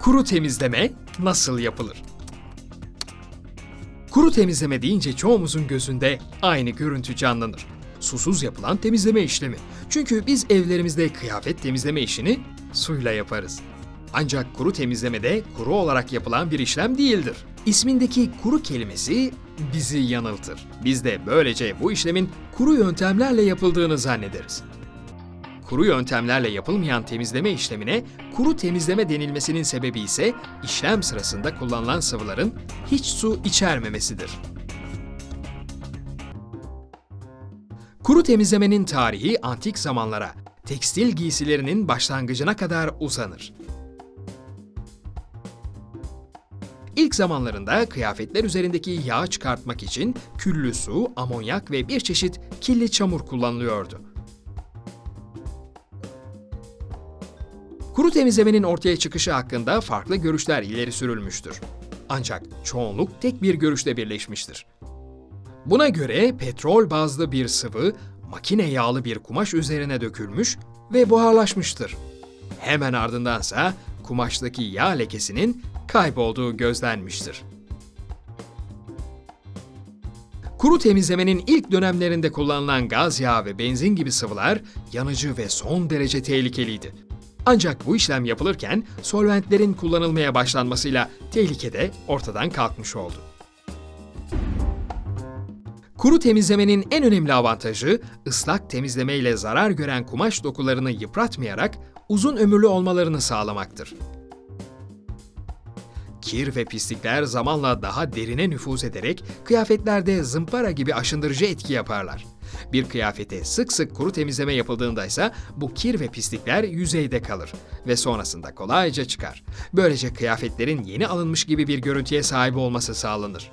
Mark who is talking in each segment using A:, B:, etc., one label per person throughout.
A: Kuru temizleme nasıl yapılır? Kuru temizleme deyince çoğumuzun gözünde aynı görüntü canlanır. Susuz yapılan temizleme işlemi. Çünkü biz evlerimizde kıyafet temizleme işini suyla yaparız. Ancak kuru temizleme de kuru olarak yapılan bir işlem değildir. İsmindeki kuru kelimesi bizi yanıltır. Biz de böylece bu işlemin kuru yöntemlerle yapıldığını zannederiz. Kuru yöntemlerle yapılmayan temizleme işlemine kuru temizleme denilmesinin sebebi ise işlem sırasında kullanılan sıvıların hiç su içermemesidir. Kuru temizlemenin tarihi antik zamanlara, tekstil giysilerinin başlangıcına kadar uzanır. İlk zamanlarında kıyafetler üzerindeki yağı çıkartmak için küllü su, amonyak ve bir çeşit kirli çamur kullanılıyordu. Kuru temizlemenin ortaya çıkışı hakkında farklı görüşler ileri sürülmüştür. Ancak çoğunluk tek bir görüşte birleşmiştir. Buna göre petrol bazlı bir sıvı makine yağlı bir kumaş üzerine dökülmüş ve buharlaşmıştır. Hemen ardındansa kumaştaki yağ lekesinin kaybolduğu gözlenmiştir. Kuru temizlemenin ilk dönemlerinde kullanılan gaz yağı ve benzin gibi sıvılar yanıcı ve son derece tehlikeliydi. Ancak bu işlem yapılırken solventlerin kullanılmaya başlanmasıyla tehlike de ortadan kalkmış oldu. Kuru temizlemenin en önemli avantajı ıslak temizleme ile zarar gören kumaş dokularını yıpratmayarak uzun ömürlü olmalarını sağlamaktır. Kir ve pislikler zamanla daha derine nüfuz ederek kıyafetlerde zımpara gibi aşındırıcı etki yaparlar. Bir kıyafete sık sık kuru temizleme yapıldığında ise bu kir ve pislikler yüzeyde kalır ve sonrasında kolayca çıkar. Böylece kıyafetlerin yeni alınmış gibi bir görüntüye sahip olması sağlanır.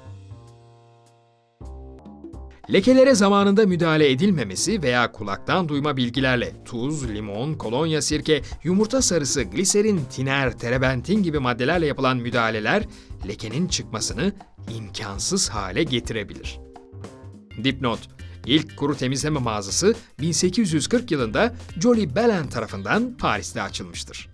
A: Lekelere zamanında müdahale edilmemesi veya kulaktan duyma bilgilerle tuz, limon, kolonya, sirke, yumurta sarısı, gliserin, tiner, terebentin gibi maddelerle yapılan müdahaleler lekenin çıkmasını imkansız hale getirebilir. Dipnot İlk kuru temizleme mağazası 1840 yılında Jolly Belen tarafından Paris'te açılmıştır.